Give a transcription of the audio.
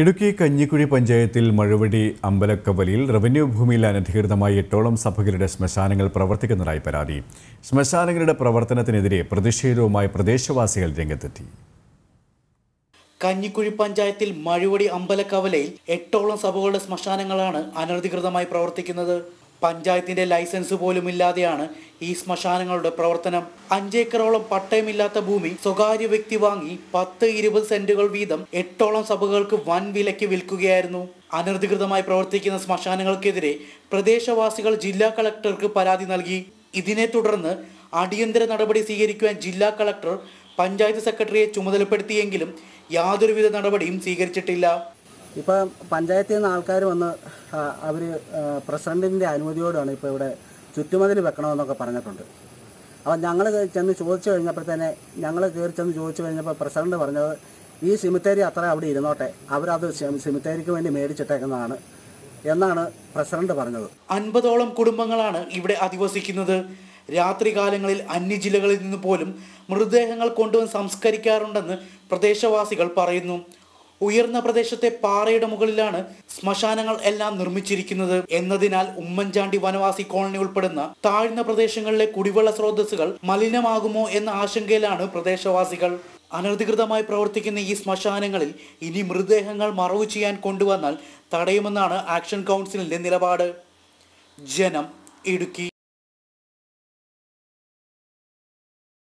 ഇടുക്കി കഞ്ഞിക്കുഴി പഞ്ചായത്തിൽ മഴവടി അമ്പലക്കവലിയിൽ റവന്യൂ ഭൂമിയിൽ അനധികൃതമായി എട്ടോളം സഭകളുടെ ശ്മശാനങ്ങൾ പ്രവർത്തിക്കുന്നതായി പരാതി. ശ്മശാനങ്ങളുടെ പ്രവർത്തനത്തിനെതിരെ പ്രതിഷേധവുമായി പ്രദേശവാസികൾ രംഗത്തെത്തി. കഞ്ഞിക്കുഴി പഞ്ചായത്തിൽ മഴുവടി അമ്പലക്കവലയിൽ എട്ടോളം സഭകളുടെ ശ്മശാനങ്ങളാണ് അനധികൃതമായി പ്രവർത്തിക്കുന്നത്. പഞ്ചായത്തിന്റെ ലൈസൻസ് പോലും ഇല്ലാതെയാണ് ഈ ശ്മശാനങ്ങളുടെ പ്രവർത്തനം. അഞ്ചേക്കറോളം പട്ടയമില്ലാത്ത ഭൂമി സ്വകാര്യ വ്യക്തി വാങ്ങി പത്ത് ഇരുപത് സെന്റുകൾ വീതം എട്ടോളം സഭകൾക്ക് വൻ വിലയ്ക്ക് വിൽക്കുകയായിരുന്നു. അനധികൃതമായി പ്രവർത്തിക്കുന്ന ശ്മശാനങ്ങൾക്കെതിരെ പ്രദേശവാസികൾ ജില്ലാ കളക്ടർക്ക് പരാതി നൽകി. ഇതിനെ തുടർന്ന് അടിയന്തര നടപടി സ്വീകരിക്കുവാൻ ജില്ലാ കളക്ടർ പഞ്ചായത്ത് സെക്രട്ടറിയെ ചുമതലപ്പെടുത്തിയെങ്കിലും യാതൊരുവിധ നടപടിയും സ്വീകരിച്ചിട്ടില്ല. ഇപ്പം പഞ്ചായത്തിൽ നിന്ന് ആൾക്കാർ വന്ന് അവർ പ്രസിഡന്റിന്റെ അനുമതിയോടാണ് ഇപ്പോൾ ഇവിടെ ചുറ്റുമതിൽ വെക്കണമെന്നൊക്കെ പറഞ്ഞിട്ടുണ്ട്. അപ്പം ഞങ്ങൾ ചെന്ന് ചോദിച്ചു കഴിഞ്ഞപ്പോഴത്തേനെ ഞങ്ങൾ കയറി ചെന്ന് ചോദിച്ചു കഴിഞ്ഞപ്പോൾ പ്രസിഡന്റ് പറഞ്ഞത് ഈ സിമിത്തേരി അത്ര അവിടെ ഇരുന്നോട്ടെ അവരത് സിമിത്തേരിക്ക് വേണ്ടി മേടിച്ചിട്ടേക്കുന്നതാണ് എന്നാണ് പ്രസിഡന്റ് പറഞ്ഞത്. അൻപതോളം കുടുംബങ്ങളാണ് ഇവിടെ അധിവസിക്കുന്നത്. രാത്രികാലങ്ങളിൽ അന്യജില്ലകളിൽ നിന്ന് പോലും മൃതദേഹങ്ങൾ കൊണ്ടുവന്ന് സംസ്കരിക്കാറുണ്ടെന്ന് പ്രദേശവാസികൾ പറയുന്നു. ഉയർന്ന പ്രദേശത്തെ പാറയുടെ മുകളിലാണ് ശ്മശാനങ്ങൾ എല്ലാം നിർമ്മിച്ചിരിക്കുന്നത്. എന്നതിനാൽ ഉമ്മൻചാണ്ടി വനവാസി കോളനി ഉൾപ്പെടുന്ന താഴ്ന്ന പ്രദേശങ്ങളിലെ കുടിവെള്ള സ്രോതസ്സുകൾ മലിനമാകുമോ എന്ന ആശങ്കയിലാണ് പ്രദേശവാസികൾ. അനധികൃതമായി പ്രവർത്തിക്കുന്ന ഈ ശ്മശാനങ്ങളിൽ ഇനി മൃതദേഹങ്ങൾ മറവ് ചെയ്യാൻ കൊണ്ടുവന്നാൽ തടയുമെന്നാണ് ആക്ഷൻ കൗൺസിലിന്റെ നിലപാട്. ജനം ഇടുക്കി.